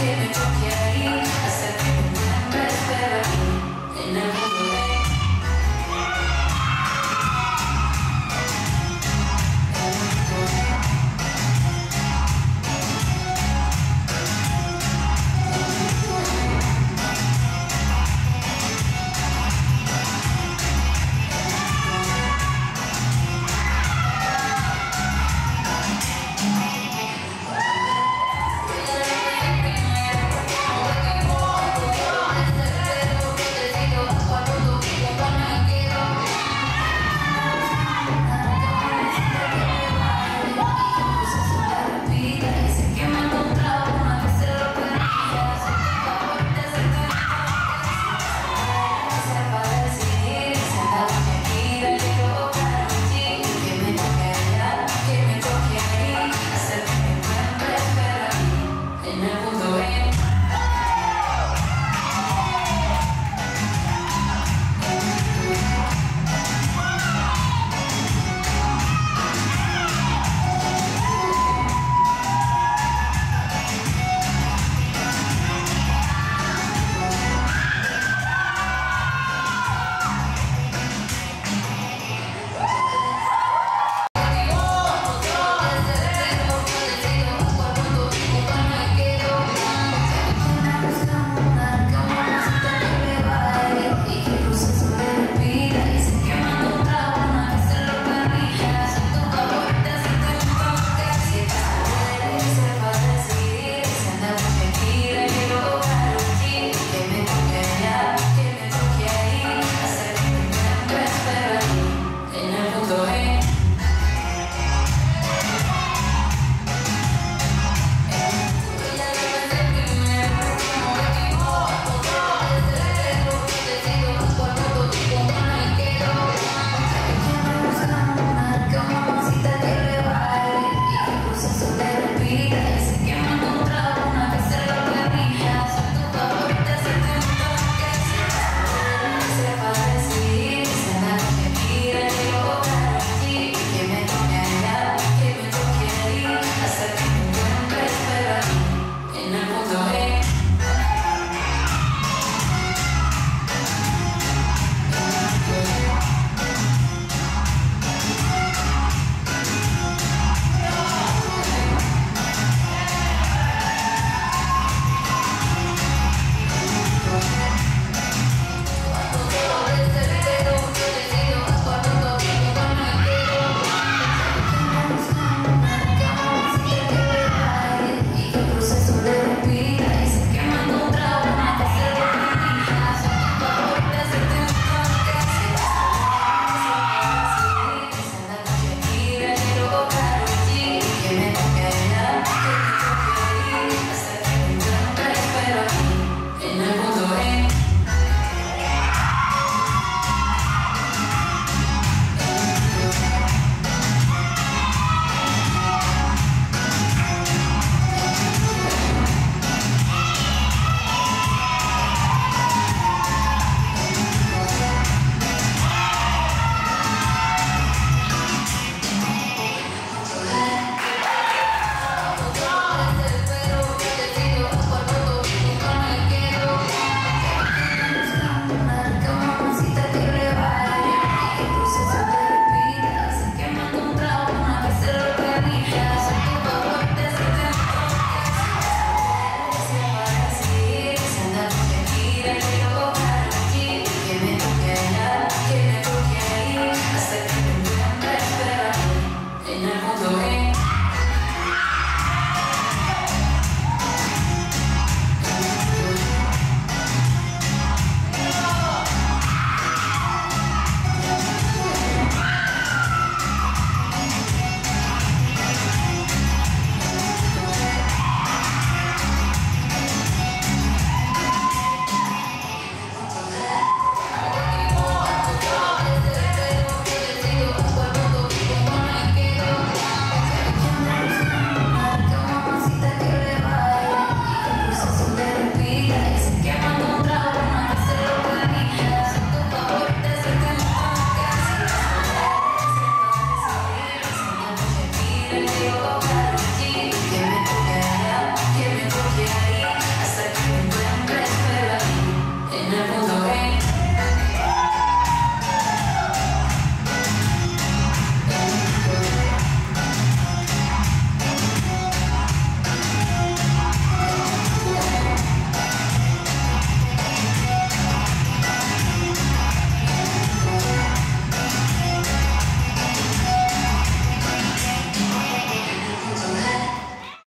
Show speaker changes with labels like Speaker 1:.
Speaker 1: kiedy yeah.